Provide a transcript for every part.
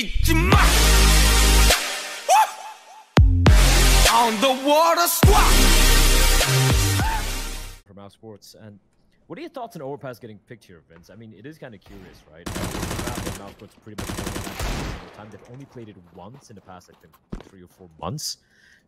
잊지마 On the water From our sports and what are your thoughts on Overpass getting picked here, Vince? I mean, it is kind of curious, right? Mouseboard's pretty much the time. They've only played it once in the past, I think, three or four months.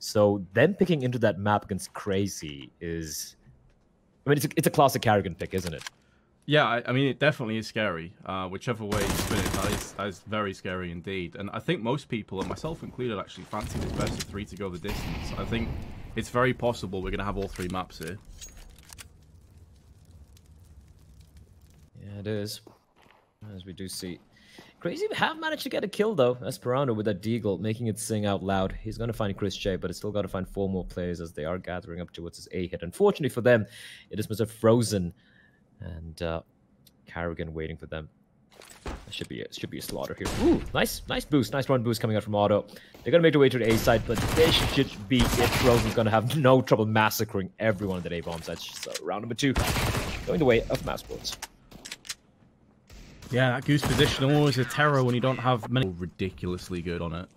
So them picking into that map against Crazy is... I mean, it's a, it's a classic Karrigan pick, isn't it? Yeah, I, I mean, it definitely is scary. Uh, whichever way you spin it, that is, that is very scary indeed. And I think most people, and myself included, actually fancy this best of three to go the distance. I think it's very possible we're going to have all three maps here. Yeah, it is. As we do see. Crazy we have managed to get a kill though. Esperanto with that deagle, making it sing out loud. He's going to find Chris J, but it's still got to find four more players as they are gathering up towards his A hit. Unfortunately for them, it is Mr. Frozen and uh, Karrigan waiting for them. That should be a, should be a slaughter here. Ooh, nice, nice boost, nice run boost coming out from Otto. They're gonna make their way to the A side, but this should be it. Frozen's gonna have no trouble massacring everyone at that A bomb side. So round number two, going the way of mass Mousesports. Yeah, that goose position always a terror when you don't have many ridiculously good on it.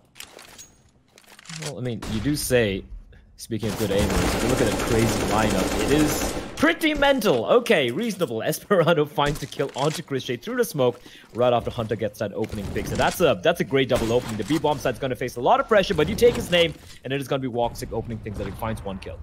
Well, I mean, you do say, speaking of good aimers, if you look at a crazy lineup, it is pretty mental. Okay, reasonable. Esperanto finds the kill onto Chris J through the smoke right after Hunter gets that opening pick. So that's a that's a great double opening. The B bomb side's going to face a lot of pressure, but you take his name, and it is going to be Woxic opening things that he finds one kill.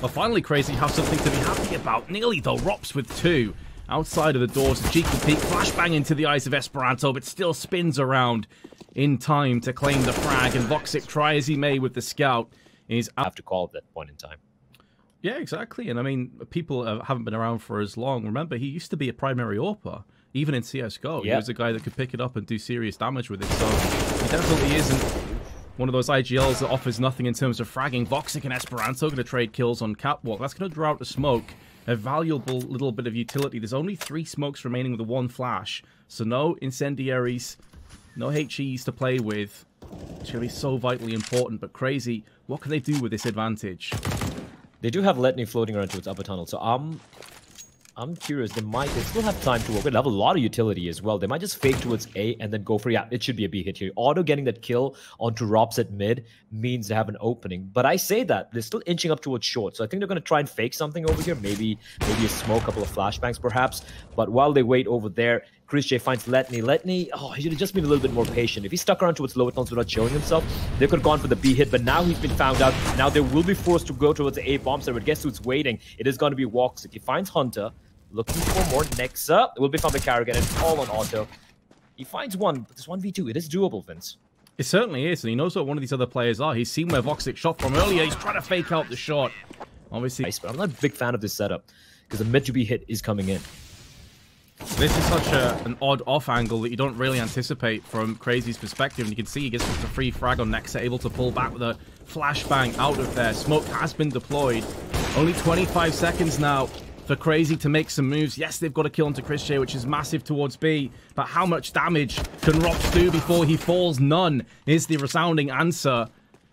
Well, finally, Crazy have something to be happy about. Nearly, though, Rops with two. Outside of the doors, cheeky peek, flashbang into the eyes of Esperanto, but still spins around in time to claim the frag. And Woxic, try as he may with the scout, is have to call at that point in time. Yeah, exactly. And I mean, people haven't been around for as long. Remember, he used to be a primary AWPer, even in CSGO. He was a guy that could pick it up and do serious damage with it. So he definitely isn't one of those IGLs that offers nothing in terms of fragging. Woxic and Esperanto going to trade kills on Catwalk. That's going to draw out the smoke a valuable little bit of utility. There's only three smokes remaining with the one flash, so no incendiaries, no HEs to play with. It's going to be so vitally important, but crazy. What can they do with this advantage? They do have Letni floating around towards upper tunnel, so I'm I'm curious. They might they still have time to work. They have a lot of utility as well. They might just fake towards A and then go for yeah. It should be a B hit here. Otto getting that kill onto Robs at mid means they have an opening. But I say that they're still inching up towards short. So I think they're going to try and fake something over here. Maybe maybe a smoke, couple of flashbangs perhaps. But while they wait over there, Chris J finds Letney. Letney, oh, he should have just been a little bit more patient. If he stuck around towards lower tunnels without showing himself, they could have gone for the B hit. But now he's been found out. Now they will be forced to go towards the A bomb So But guess who's waiting? It is going to be Woxic. He finds Hunter. Looking for more. Nexa will be found by Karrigan and all on auto. He finds one, but this 1v2, it is doable, Vince. It certainly is, and he knows what one of these other players are. He's seen where Woxic shot from earlier. He's trying to fake out the shot. Obviously. Nice, but I'm not a big fan of this setup because the mid to be hit is coming in. This is such a, an odd off angle that you don't really anticipate from Crazy's perspective. And you can see he gets a free frag on Nexa, able to pull back with a flashbang out of there. Smoke has been deployed. Only 25 seconds now for Crazy to make some moves. Yes, they've got a kill onto Chris J, which is massive towards B, but how much damage can Rops do before he falls? None is the resounding answer.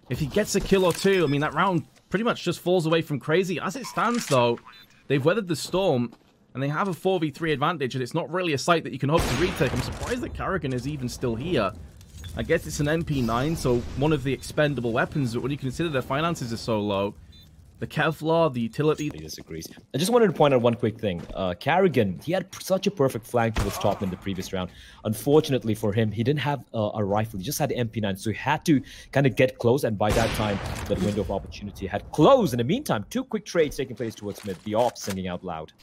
If he gets a kill or two, I mean, that round pretty much just falls away from Crazy. As it stands, though, they've weathered the storm, and they have a 4v3 advantage, and it's not really a site that you can hope to retake. I'm surprised that Karrigan is even still here. I guess it's an MP9, so one of the expendable weapons, but when you consider their finances are so low, the Kevlar, the utility. He disagrees. I just wanted to point out one quick thing. Uh, Karrigan, he had such a perfect flank towards top in the previous round. Unfortunately for him, he didn't have uh, a rifle. He just had the MP9, so he had to kind of get close. And by that time, that window of opportunity had closed. In the meantime, two quick trades taking place towards mid. The ops singing out loud.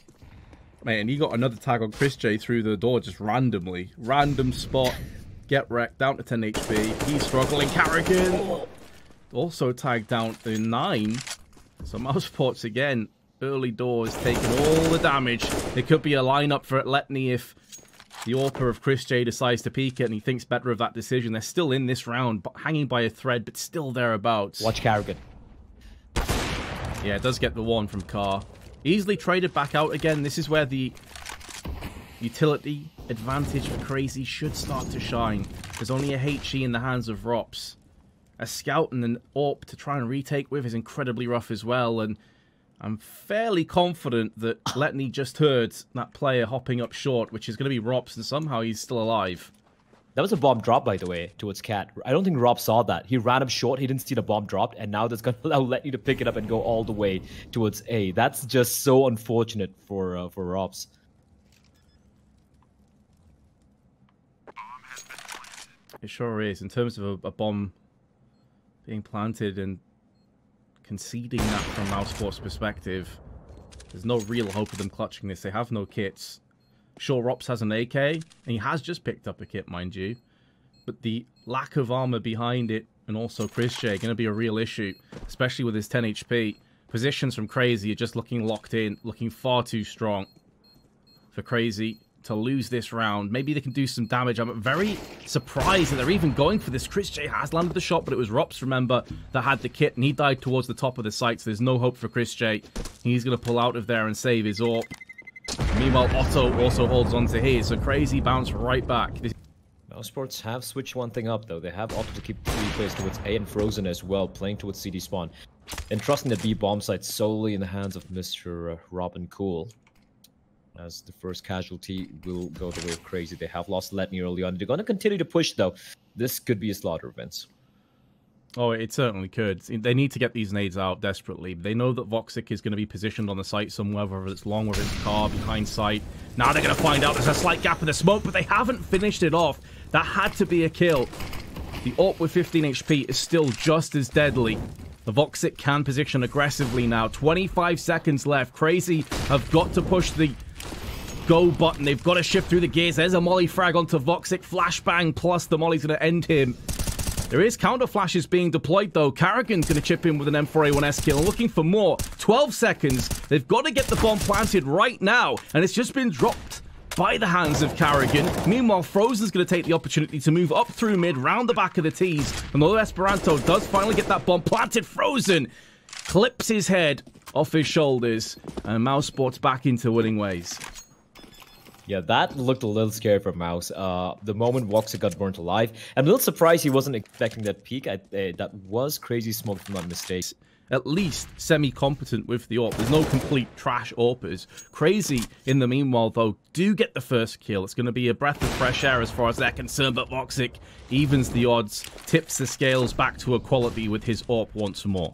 Man, he got another tag on Chris J through the door just randomly. Random spot. Get wrecked, down to 10 HP. He's struggling. Karrigan. also tagged down to 9. So Mousesports again, early doors taking all the damage. It could be a lineup for Letni if the author of Chris J decides to peek it and he thinks better of that decision. They're still in this round, but hanging by a thread, but still thereabouts. Watch Karrigan. Yeah, it does get the one from Carr. Easily traded back out again. This is where the utility advantage for Crazy should start to shine. There's only a HE in the hands of Rops a scout and an AWP to try and retake with is incredibly rough as well. And I'm fairly confident that Letni just heard that player hopping up short, which is going to be Rops, and somehow he's still alive. That was a bomb drop, by the way, towards Cat. I don't think Rob saw that. He ran up short. He didn't see the bomb dropped, and now that's gonna allow Letney to pick it up and go all the way towards A. That's just so unfortunate for uh, for Robs. It sure is. In terms of a, a bomb being planted and conceding that from Mousesport's perspective, there's no real hope of them clutching this. They have no kits. Sure, Rops has an AK, and he has just picked up a kit, mind you. But the lack of armor behind it, and also Chris J, going to be a real issue, especially with his 10 HP. Positions from Crazy are just looking locked in, looking far too strong for Crazy to lose this round. Maybe they can do some damage. I'm very surprised that they're even going for this. Chris J has landed the shot, but it was Rops, remember, that had the kit, and he died towards the top of the site, so there's no hope for Chris J. He's going to pull out of there and save his AWP. Meanwhile, Otto also holds on to his, so Crazy bounce right back. This Mousesports have switched one thing up, though. They have opted to keep three players towards A and Frozen as well, playing towards CD spawn, and trusting the B bomb site solely in the hands of Mr. Uh, Robin Cool as the first casualty will go the way of crazy. They have lost Letney early on. They're going to continue to push, though. This could be a slaughter, Vince. Oh, it certainly could. They need to get these nades out desperately. They know that Woxic is going to be positioned on the site somewhere, whether it's long, whether it's car, behind site. Now they're going to find out there's a slight gap in the smoke, but they haven't finished it off. That had to be a kill. The AWP with 15 HP is still just as deadly. The Woxic can position aggressively now. 25 seconds left. Crazy have got to push the go button. They've got to shift through the gears. There's a molly frag onto Woxic. Flashbang plus the molly's going to end him. There is counter flashes being deployed though. Karrigan's going to chip in with an M4A1S kill. Looking for more. 12 seconds. They've got to get the bomb planted right now. And it's just been dropped by the hands of Karrigan. Meanwhile, Frozen's going to take the opportunity to move up through mid, round the back of the T's. And although Esperanto does finally get that bomb planted, Frozen clips his head off his shoulders. And Mousesports back into winning ways. Yeah, that looked a little scary for Mouse. Uh, the moment Woxic got burnt alive. I'm a little surprised he wasn't expecting that peak. I, uh, that was crazy smoke, if I'm. At least semi-competent with the AWP. There's no complete trash AWPers. Crazy, in the meanwhile, though, do get the first kill. It's going to be a breath of fresh air as far as they're concerned, but Woxic evens the odds, tips the scales back to equality with his AWP once more.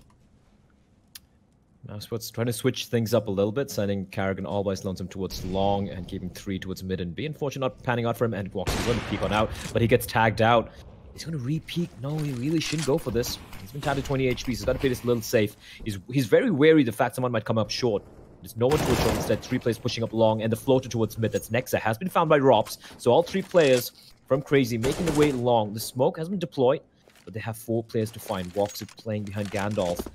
Mousesports trying to switch things up a little bit, sending Karrigan always lonesome towards long and keeping three towards mid and B. Unfortunately, not panning out for him, and Walks going to peek on out, but he gets tagged out. He's going to re-peek. No, he really shouldn't go for this. He's been tagged to 20 HP, so he's got to play this a little safe. He's he's very wary the fact someone might come up short. There's no one towards short. Instead, three players pushing up long, and the floater towards mid. That's Nexa has been found by Rops. So all three players from Crazy making the way long. The smoke has been deployed, but they have four players to find. Walks playing behind Gandalf.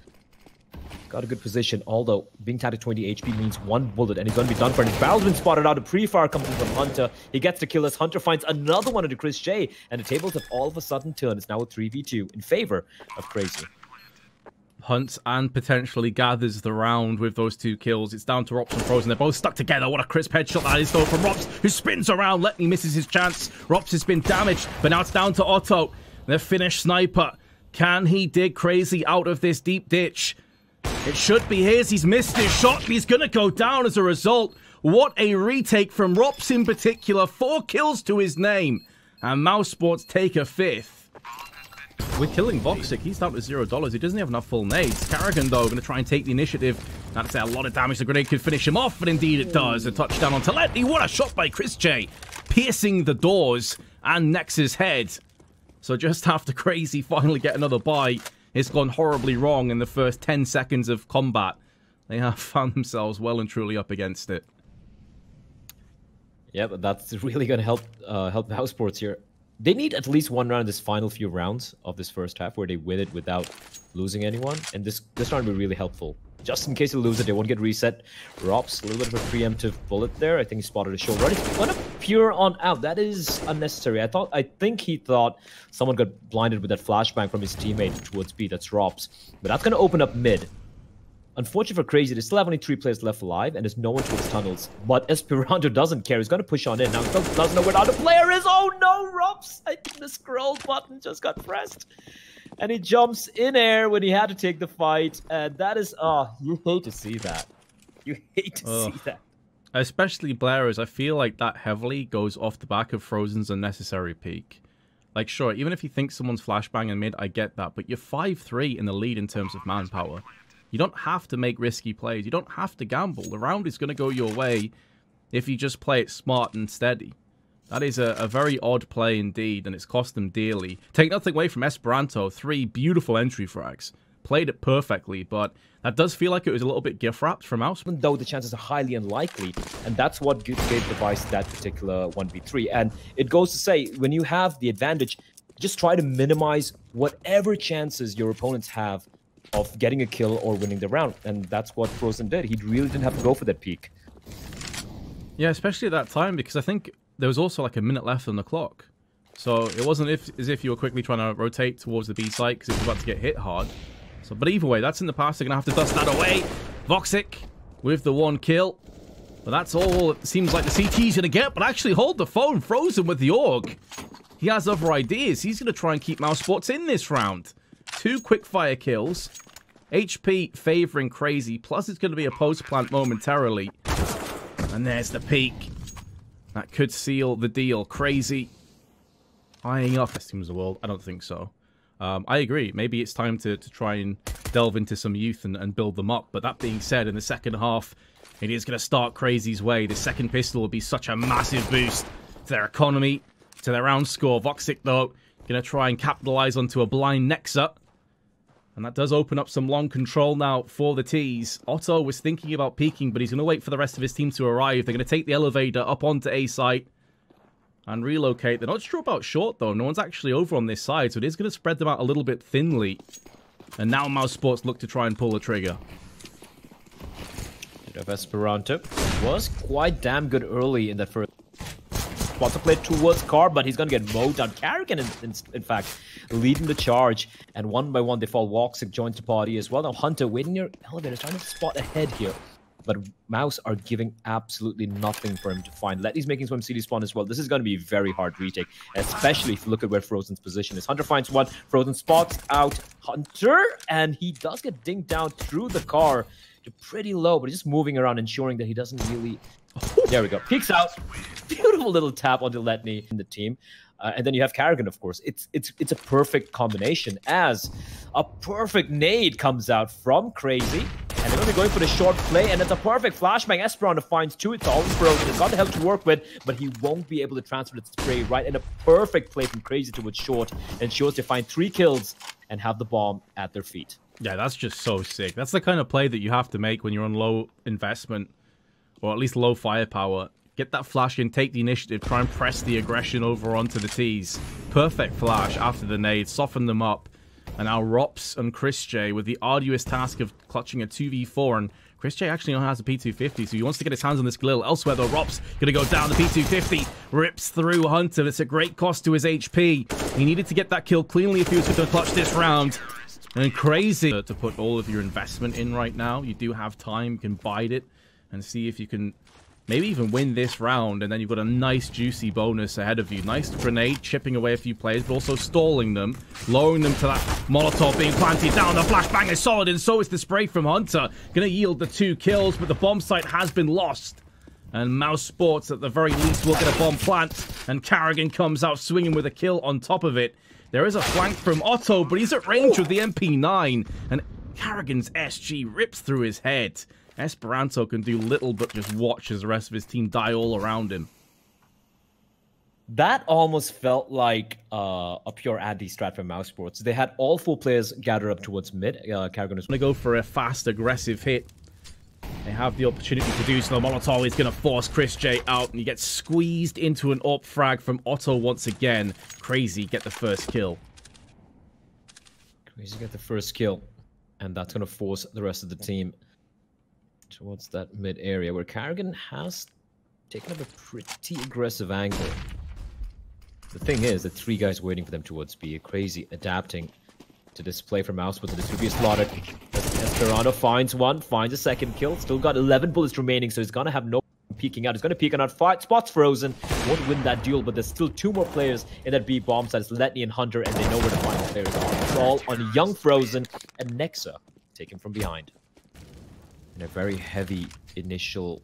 Got a good position, although being tagged at 20 HP means one bullet and he's going to be done for. And his barrel's been spotted out. A pre-fire comes in from Hunter. He gets to kill us. Hunter finds another one into Chris J. And the tables have all of a sudden turned. It's now a 3v2 in favor of Crazy. Hunts and potentially gathers the round with those two kills. It's down to Rops and Frozen. They're both stuck together. What a crisp headshot that is, though, from Rops, who spins around. Letney misses his chance. Rops has been damaged, but now it's down to Otto. The Finnish sniper. Can he dig Crazy out of this deep ditch? It should be his. He's missed his shot. He's going to go down as a result. What a retake from Rops in particular. Four kills to his name. And Mousesports take a fifth. We're killing Woxic. He's down to zero dollars. He doesn't have enough full nades. Karrigan, though, going to try and take the initiative. That's a lot of damage. The grenade could finish him off, but indeed it does. A touchdown on Letney. What a shot by Chris J. Piercing the doors and Nex's head. So just after Crazy finally get another buy, it's gone horribly wrong in the first 10 seconds of combat. They have found themselves well and truly up against it. Yeah, but that's really going to help uh, help Mousesports here. They need at least one round this final few rounds of this first half where they win it without losing anyone. And this, this round will be really helpful just in case they lose it, they won't get reset. Rops, a little bit of a preemptive bullet there. I think he spotted a shoulder. He's gonna pure on out. That is unnecessary. I thought, I think he thought someone got blinded with that flashbang from his teammate towards B. That's Rops. But that's gonna open up mid. Unfortunately for Crazy, they still have only three players left alive, and there's no one towards tunnels. But Esperanto doesn't care. He's going to push on in. Now doesn't know where the other player is. Oh no, Rops! I think the scroll button just got pressed and he jumps in air when he had to take the fight. And that is, oh, you hate to see that. You hate to see that. Especially Blair, as I feel like that heavily goes off the back of Frozen's unnecessary peak. Like, sure, even if you think someone's flashbanging mid, I get that. But you're 5-3 in the lead in terms of manpower. You don't have to make risky plays. You don't have to gamble. The round is going to go your way if you just play it smart and steady. That is a, a, very odd play indeed, and it's cost them dearly. Take nothing away from Esperanto. Three beautiful entry frags. Played it perfectly, but that does feel like it was a little bit gift-wrapped from Mouse. Though the chances are highly unlikely, and that's what gave the Vice that particular 1v3. And it goes to say, when you have the advantage, just try to minimize whatever chances your opponents have of getting a kill or winning the round. And that's what Frozen did. He really didn't have to go for that peak. Yeah, especially at that time, because I think there was also like a minute left on the clock. So it wasn't if, as if you were quickly trying to rotate towards the B site because it was about to get hit hard. So, But either way, that's in the past. They're going to have to dust that away. Woxic with the one kill. But that's all it seems like the CT's going to get. But actually, hold the phone. Frozen with the AUG. He has other ideas. He's going to try and keep mousesports in this round. Two quick-fire kills. HP favoring Crazy. Plus, it's going to be a post-plant momentarily. And there's the peak. That could seal the deal. Crazy. Eyeing up best teams of the world. I don't think so. Um, I agree. Maybe it's time to, to try and delve into some youth and, and build them up. But that being said, in the second half, it is going to start Crazy's way. The second pistol will be such a massive boost to their economy, to their round score. Woxic, though, going to try and capitalize onto a blind Nexa. And that does open up some long control now for the T's. Otto was thinking about peeking, but he's going to wait for the rest of his team to arrive. They're going to take the elevator up onto A site and relocate. They're not sure about short, though. No one's actually over on this side, so it is going to spread them out a little bit thinly. And now mousesports look to try and pull the trigger. Bit of Esperanto was quite damn good early in that first spot to play towards Car, but he's going to get mowed down. Karrigan, in, in, in, fact, leading the charge. And one by one, they fall. Woxic joins the party as well. Now Hunter waiting near elevator, trying to spot ahead here. But Mouse are giving absolutely nothing for him to find. Letty's making some CD spawn as well. This is going to be a very hard retake, especially if you look at where Frozen's position is. Hunter finds one. Frozen spots out Hunter, and he does get dinged down through the car to pretty low, but he's just moving around, ensuring that he doesn't really there we go. Peeks out. Beautiful little tap onto Letney in the team. Uh, and then you have Karrigan, of course. It's it's it's a perfect combination as a perfect nade comes out from Crazy. And they're going to be going for the short play, and it's a perfect flashbang. Esperanto finds two. It's all frozen. It's got the help to work with, but he won't be able to transfer the spray right. And a perfect play from Crazy towards short, and shows to find three kills and have the bomb at their feet. Yeah, that's just so sick. That's the kind of play that you have to make when you're on low investment or at least low firepower. Get that flash in, take the initiative, try and press the aggression over onto the T's. Perfect flash after the nade, soften them up. And now Rops and Chris J with the arduous task of clutching a 2v4. And Chris J actually only has a P250, so he wants to get his hands on this Galil. Elsewhere, though, Rops to go down. The P250 rips through Hunter. It's a great cost to his HP. He needed to get that kill cleanly if he was to clutch this round. And crazy to put all of your investment in right now. You do have time. You can bide it and see if you can maybe even win this round, and then you've got a nice juicy bonus ahead of you. Nice grenade, chipping away a few players, but also stalling them, lowering them to that Molotov being planted down. The flashbang is solid, and so is the spray from Hunter. Gonna yield the two kills, but the bomb site has been lost. And Mousesports, at the very least, will get a bomb plant, and Karrigan comes out swinging with a kill on top of it. There is a flank from Otto, but he's at range with the MP9, and Karrigan's SG rips through his head. Esperanto can do little but just watch as the rest of his team die all around him. That almost felt like uh, a pure anti-strat for mousesports. They had all four players gather up towards mid. Uh, Karrigan is going to go for a fast, aggressive hit. They have the opportunity to do so. Molotov is going to force Chris J out, and he gets squeezed into an up frag from Otto once again. Crazy get the first kill. Crazy get the first kill, and that's going to force the rest of the team towards that mid area where Karrigan has taken up a pretty aggressive angle. The thing is, the three guys waiting for them towards B, are crazy adapting to this play from Mouse, but this will be slaughtered. Esperanto finds one, finds a second kill, still got 11 bullets remaining, so he's gonna have no peeking out. He's gonna peek out five spots frozen, won't win that duel, but there's still two more players in that B bomb side. It's Letney and Hunter, and they know where the final players are. It's all on Young Frozen and Nexa taken from behind a very heavy initial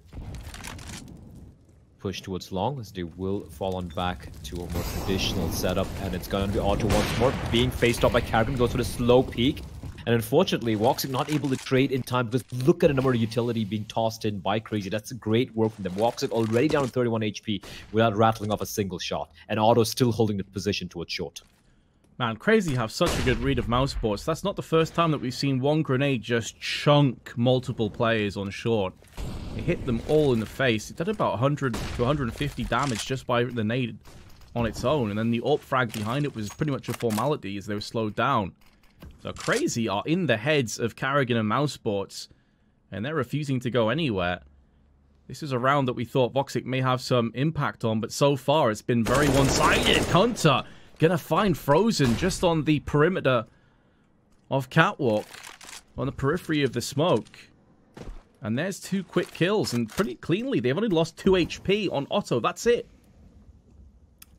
push towards long as they will fall on back to a more traditional setup and it's going to be Otto once more being faced off by Karrigan goes for a slow peek and unfortunately Woxic not able to trade in time because look at the number of utility being tossed in by Crazy. That's a great work from them. Woxic already down to 31 HP without rattling off a single shot and Otto still holding the position towards short Man, Crazy have such a good read of Mousesports. That's not the first time that we've seen one grenade just chunk multiple players on short. It hit them all in the face. It did about 100 to 150 damage just by the nade on its own. And then the up frag behind it was pretty much a formality as they were slowed down. So Crazy are in the heads of Karrigan and Mousesports, And they're refusing to go anywhere. This is a round that we thought Woxic may have some impact on, but so far it's been very one-sided. Hunter gonna find Frozen just on the perimeter of Catwalk, on the periphery of the smoke. And there's two quick kills, and pretty cleanly. They've only lost 2 HP on Otto. That's it.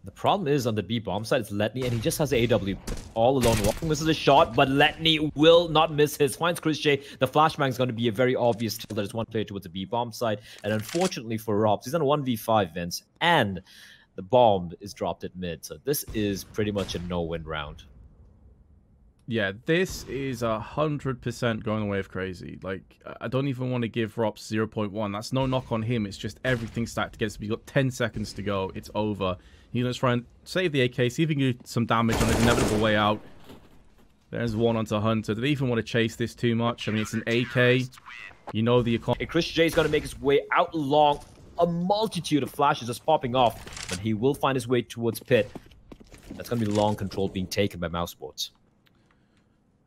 The problem is on the B bomb side, it's Letni, and he just has AW all alone. Walking misses a shot, but Letni will not miss his. Finds Chris J. The flashbang is going to be a very obvious that it's one player towards the B bomb side. And unfortunately for Robs, he's on a 1v5, Vince, and the bomb is dropped at mid. So this is pretty much a no-win round. Yeah, this is a hundred percent going away of crazy. Like, I don't even want to give Rops 0.1. That's no knock on him. It's just everything stacked against him. He's got 10 seconds to go. It's over. He's going to try and save the AK, see if he can do some damage on his inevitable way out. There's one onto Hunter. Do they even want to chase this too much? I mean, it's an AK. You know the economy. Chris J is going to make his way out long. A multitude of flashes just popping off, but he will find his way towards pit. That's going to be long control being taken by Mousesports.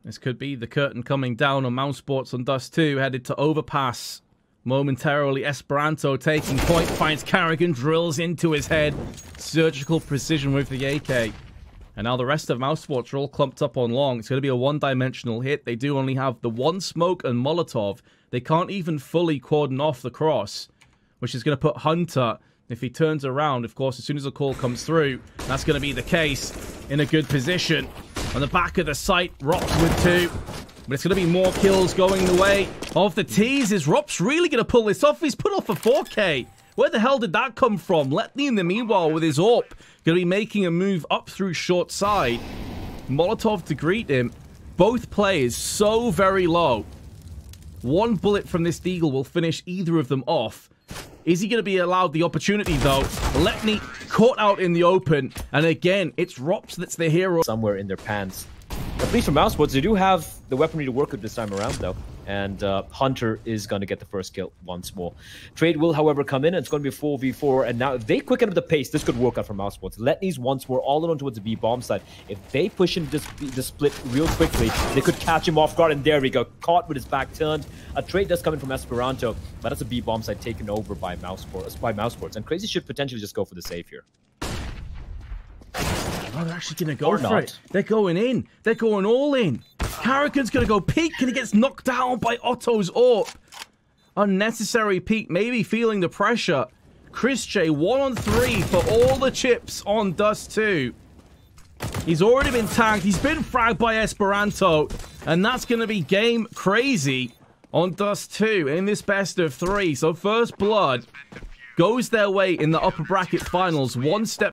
This could be the curtain coming down on Mousesports on Dust 2, headed to overpass. Momentarily, Esperanto taking point, finds Karrigan, drills into his head. Surgical precision with the AK. And now the rest of Mousesports are all clumped up on long. It's going to be a one-dimensional hit. They do only have the one smoke and Molotov. They can't even fully cordon off the cross, which is going to put Hunter, if he turns around, of course, as soon as the call comes through, that's going to be the case, in a good position. On the back of the site, Rops with two. But it's going to be more kills going the way of the T's. Is Rops really going to pull this off? He's put off a 4K. Where the hell did that come from? Letney in the meanwhile with his AWP. Going to be making a move up through short side. Molotov to greet him. Both players so very low. One bullet from this Deagle will finish either of them off. Is he going to be allowed the opportunity, though? Letney caught out in the open. And again, it's Rops that's the hero. Somewhere in their pants. At least for Mousesports, they do have the weaponry to work with this time around, though. And uh, Hunter is going to get the first kill once more. Trade will, however, come in. And it's going to be 4v4. And now, if they quicken up the pace, this could work out for Mousesports. Letney's once more all alone towards the B bomb side. If they push him this, the split real quickly, they could catch him off guard. And there we go. Caught with his back turned. A trade does come in from Esperanto. But that's a B bomb side taken over by Mousesports. By Mousesports. And Crazy should potentially just go for the save here. Oh, they're actually going to go Or for not. it. They're going in. They're going all in. Karrigan's going to go peek and he gets knocked down by Otto's AWP. Unnecessary peek, maybe feeling the pressure. Chris J, one on three for all the chips on Dust 2. He's already been tagged. He's been fragged by Esperanto. And that's going to be game crazy on Dust 2 in this best of three. So first blood goes their way in the upper bracket finals. One step